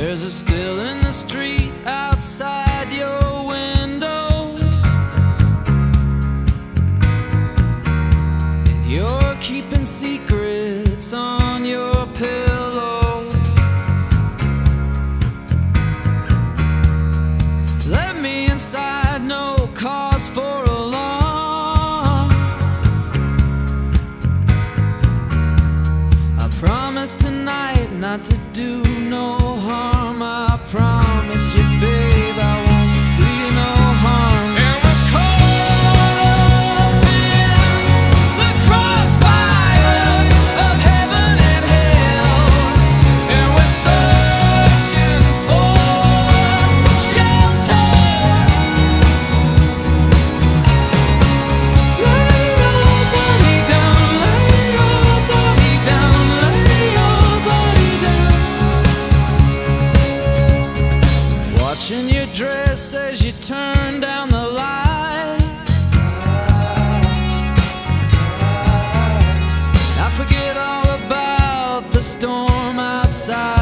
There's a still in the street outside your window. And you're keeping secrets on your pillow. Let me inside, no cause for alarm. I promise tonight not to do I